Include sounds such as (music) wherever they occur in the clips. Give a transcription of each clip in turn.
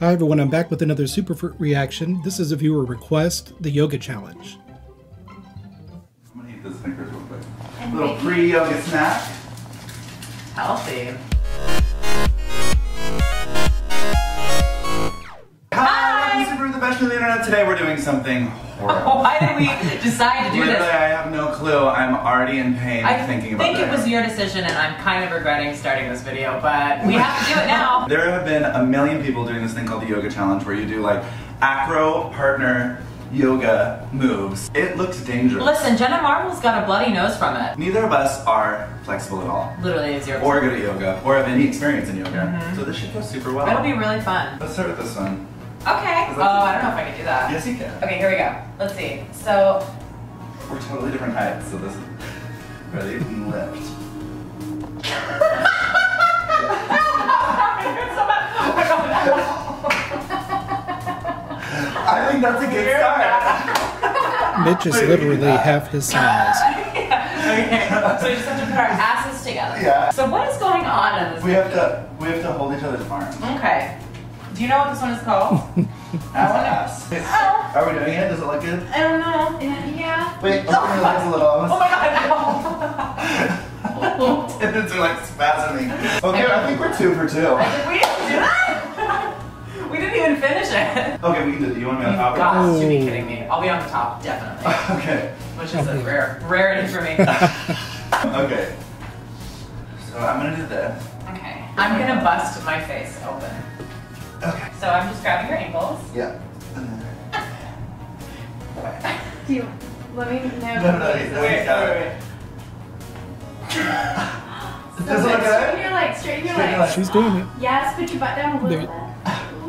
Hi everyone, I'm back with another Superfruit reaction. This is a viewer request, the Yoga Challenge. I'm gonna eat this Snickers real quick. Little pre-yoga snack. Healthy. To Super the Best of the Internet. Today we're doing something horrible. (laughs) Why did we decide to do Literally, this? I have no clue. I'm already in pain I thinking about it. I think it was your decision, and I'm kind of regretting starting this video, but we have to do it now. (laughs) There have been a million people doing this thing called the Yoga Challenge where you do like acro partner yoga moves. It looks dangerous. Listen, Jenna Marbles got a bloody nose from it. Neither of us are flexible at all. Literally zero. Or good at yoga, or have any experience in yoga. Mm-hmm. So this should go super well. It'll be really fun. Let's start with this one. Okay. Oh, I don't know if I can do that. Yes, you can. Okay, here we go. Let's see. So, We're totally different heights, so this is ready and lift. (laughs) I think that's a good start. Mitch is literally half his size. okay. So we just have to put our asses together. Yeah. So what is going on in this? We have to we have to hold each other's arms. Okay. Do you know what this one is called? Ass to ass. Oh. Are we doing it? Does it look good? I don't know. Yeah. Wait, open your legs a little. I Oh wanna (laughs) oh my god, no. (laughs) Tendons are like spasming. Okay, I think we're two for two. we didn't do that. we didn't even finish it. Okay, we can do. Do you want me on You've top? or- got to be Oh. kidding me. I'll be on the top, definitely. (laughs) Okay. Which is a rare, rarity for me. Okay. So I'm gonna do this. Okay. I'm gonna bust my face open. Okay. So I'm just grabbing your ankles. Yeah. And (laughs) Do you let me know? No, no, no, Wait, no, wait, no. wait. Does it look Straighten good? your legs, straighten your Straighten your legs. She's doing it. Yes, put your butt down a little There- bit. (laughs)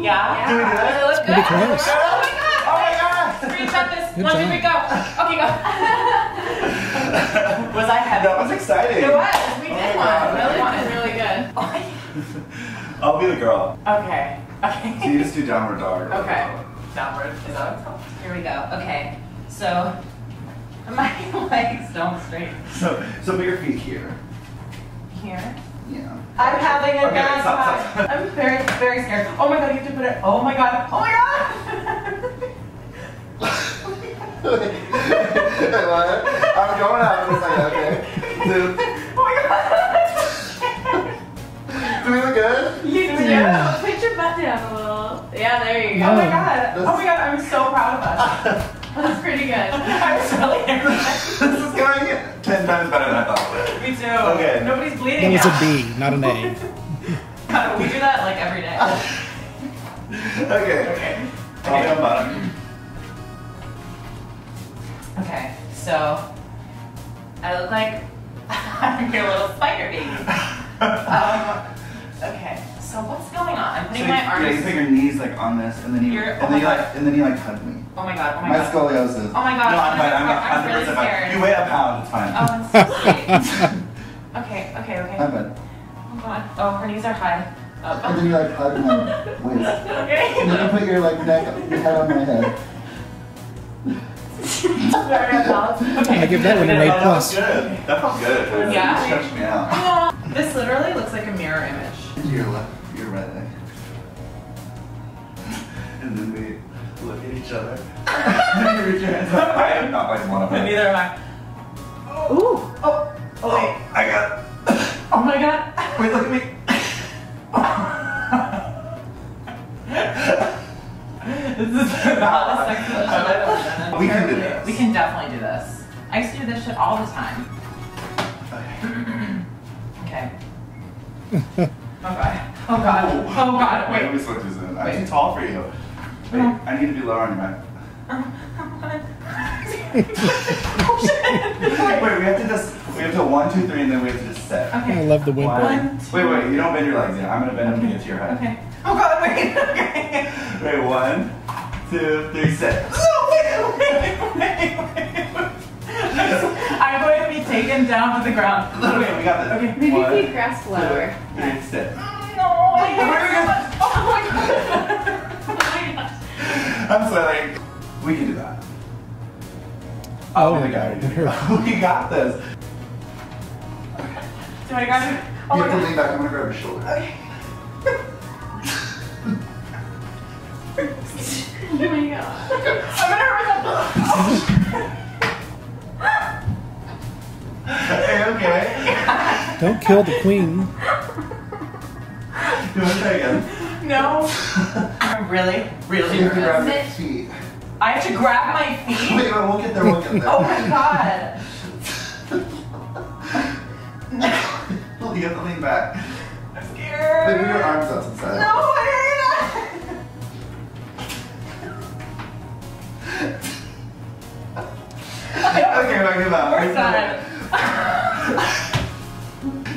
Yeah? Do we do Does it look pretty good? close. Oh my god! Oh my god! Screenshot this. Good One, two, job. three, go. Okay, go. (laughs) was I heavy? That was exciting. It was. We Oh did my one. God. Really That wanted. really good. I'll be the girl. Okay. So you just do downward dog. Okay. Downward. Is that what it's called? Here we go. Okay. So (laughs) my legs don't straighten. So, so put your feet here. Here. Yeah. I'm having a Okay, bad stop, time. stop. I'm very, very scared. Oh my god, you have to put it. Oh my god. Oh my god. (laughs) I'm going out. It's like, okay. Dude, (laughs) down a little. Yeah, there you go. Oh my god. Oh my god, I'm so proud of us. That's pretty good. I was really nervous. this is going ten times better than I thought it would. Me too. Okay. Nobody's bleeding That was yet. a B, not an A. (laughs) God, we do that like every day. (laughs) Okay. Okay. I'll be on bottom. Okay, so I look like (laughs) I'm your little spider baby. Um, okay, so what's going on? I'm So putting you, my yeah, you put your knees like on this, and then you, You're- and oh then you like, and then you like hug me. Oh my god, oh my, My god. scoliosis. Oh my God, No, I'm fine. I'm, I'm I'm, really 100% fine. You weigh a pound. It's fine. Oh, I'm so (laughs) sweet. okay, okay, okay. I'm good. Oh god. Oh, her knees are high. Oh. And Oh. then you like hug my waist. Okay. And then you put your like neck, your head on my head. okay. I give that one an A that plus. felt good. That felt good. Yeah? It stretched me out. This literally looks like a mirror image. To your left, your right leg. And then we look at each other. and you reach your hands up. I am not like one of them. Neither am I. Oh. Ooh. Oh, Oh, oh I got. (laughs) oh my god. Wait, look at me. (laughs) This is (laughs) not the sex position ever. We can do this. We can definitely do this. I used to do this shit all the time. Okay. (clears throat) Oh god. Oh god. God. Wait, Wait. we spoke too soon. I'm too tall for you. Wait, uh-huh. I need to be lower on your back. (laughs) oh shit. Wait, we have to just, we have to one, two, three, and then we have to just sit. I love the whimper. One, Wait, wait, you don't bend your legs yet. I'm gonna bend them to get to your head. Okay. Oh god, wait. (laughs) Okay. Wait, one, two, three, sit. (laughs) No, wait, wait, wait, wait. I'm going to be taken down to the ground. Okay, we got this. Okay. Maybe One, if you grasp lower. two, three, sit. No, I hate it so much. Oh my god. Oh my god. I'm sorry. We can do that. Oh. I'll be the guy. who can do it. We got this. Do I grab it? Oh you my have to god. lean back. I'm gonna grab your shoulder. Okay. (laughs) Oh not. I'm gonna hurt (laughs) myself. Hey, okay. Don't kill the queen. (laughs) You want to try again? No. I'm (laughs) really, really You have to grab your feet. I have to grab my (laughs) feet. Wait, wait, we'll get there, we'll get there. Oh my god. Well, you have to lean back. I'm scared. Wait, move your arms up to the side. No, I Okay, back to that. We're done.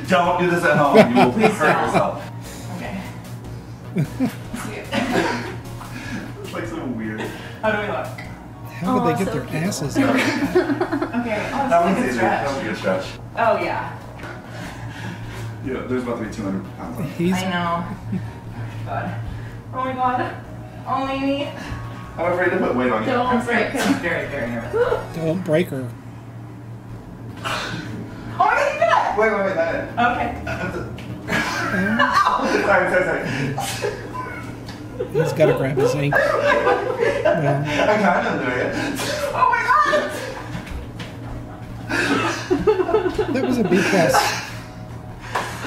Don't do this at home. You will Please hurt yourself. Okay. It's like so weird. How do we look? How would Oh, they get so their cute. asses out? (laughs) Okay. Oh, That that one's easier. stretch. That would be a stretch. Oh yeah. Yeah, there's about to be 200 pounds on. He's I know. God. Oh my god. Oh Lainey. I'm afraid to put weight on you. Don't break him. very, very nervous. don't break her. Oh my god, you did it! Wait, wait, wait, not it. Okay. Sorry, sorry, sorry. He's got to grab his ankle. Well, I'm kind of doing it. Oh my god! that was a B plus.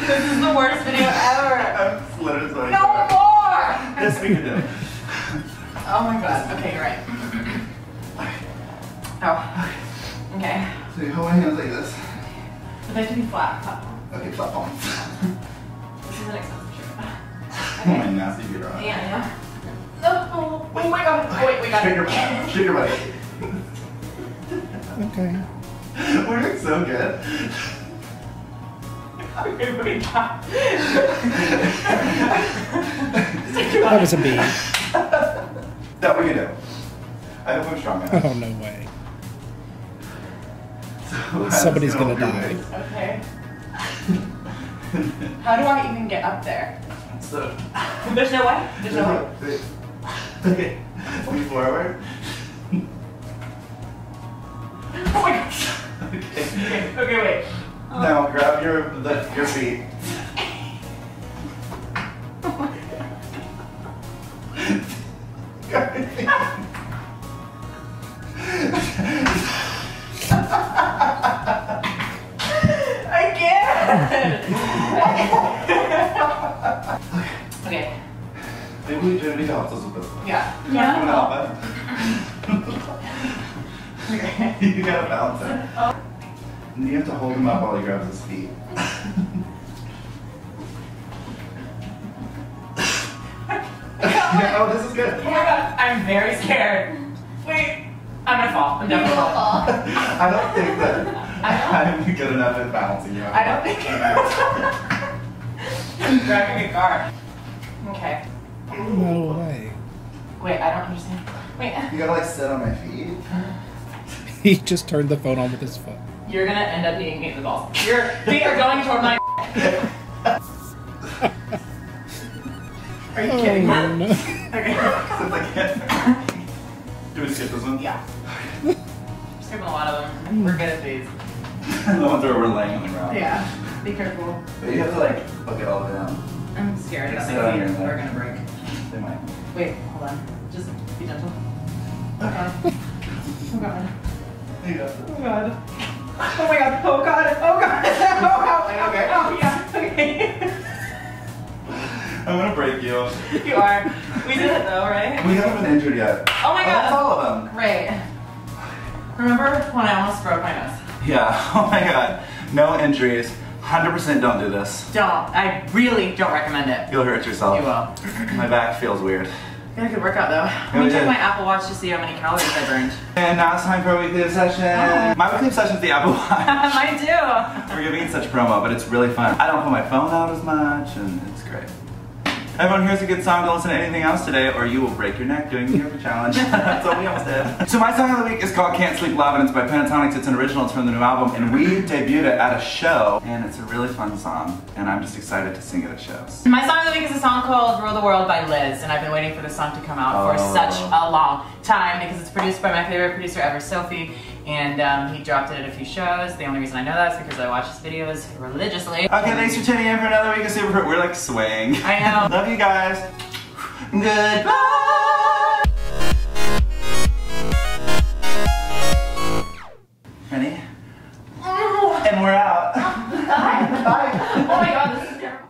This is the worst video ever. I'm literally sorry. No more! Yes, we can do it. Oh my god. Okay, you're right. Oh. Okay. So you hold my hands like this. But they have to be flat. flat. Okay, flat palm. This is an. Oh my nasty feet are on. Yeah, yeah. No. Oh my god. Oh, wait, we got Shake it. your butt. Shake your butt. Okay. (laughs) We're doing so good. Okay, we got That was a B. That we can do. I hope I'm strong enough. Oh, no way. (laughs) So, Somebody's gonna die. Okay. (laughs) How do I even get up there? So, (laughs) There's no way. There's no way. (laughs) Wait. Okay. Lean forward. Oh my gosh. Okay. Okay, okay, wait. Now grab your the, your feet. I can't. Maybe Jimmy helps us with this. one. Yeah. I'm gonna help it. Okay. (laughs) you gotta balance it. And oh. you have to hold him up while he grabs his feet. (laughs) oh, this is good. Oh my god, I'm very scared. Wait, I'm gonna fall. I'm You will definitely (laughs) fall. I don't think that I'm good enough at balancing you. I don't think. I'm grabbing a car. Okay. No way. Wait, I don't understand. Wait, You gotta like sit on my feet. (laughs) He just turned the phone on with his foot. you're gonna end up needing me the balls. Your feet are going toward my. Are you kidding me? Oh, no. Okay. Since I can't. Do we skip this one? Yeah. Skipping a lot of them. Hmm. We're good at these. (laughs) the ones where we're laying on the ground. Yeah. Be careful. But you have to like book it all the way down. I'm scared that Sit on my your feet leg. are gonna break. They might. Wait, hold on. Just be gentle. Oh god. Oh god. There you go. Oh god. Oh my god. Oh god. Oh god. (laughs) Oh god. (laughs) Okay. Oh yeah. Okay. I'm gonna break you. you are. We did it though, right? We haven't been injured yet. Oh my that's god. all of them. Great. Remember when I almost broke my nose? Yeah. (laughs) Oh my god. No injuries. 100% don't do this. Don't. I really don't recommend it. You'll hurt yourself. You will. My back feels weird. I Got a good workout though. Let me check my Apple Watch to see how many calories I burned. And now it's time for a weekly obsession. Oh. My weekly obsession is the Apple (laughs) Watch. Mine too. We're giving it such promo, but it's really fun. I don't pull my phone out as much, and it's great. Everyone, here's a good song. Don't listen to anything else today, or you will break your neck doing the yoga challenge. (laughs) That's what we almost did. So my song of the week is called "Can't Sleep Love," and it's by Pentatonix. It's an original. It's from the new album, and we debuted it at a show, and it's a really fun song. And I'm just excited to sing it at shows. My song of the week is a song called Rule the World by Liz, and I've been waiting for this song to come out for Oh. such a long time because it's produced by my favorite producer ever, Sophie, and um, he dropped it at a few shows. The only reason I know that is because I watch his videos religiously. Okay, thanks for tuning in for another week of Super We're like swaying. I know. (laughs) Love you guys. Goodbye. Ready? (laughs) and we're out. (laughs) Oh my god, this is terrible.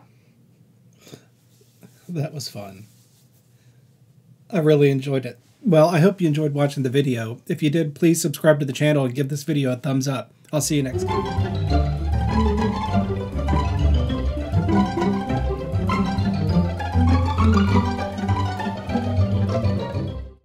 That was fun. I really enjoyed it. Well, I hope you enjoyed watching the video. If you did, please subscribe to the channel and give this video a thumbs up. I'll see you next time.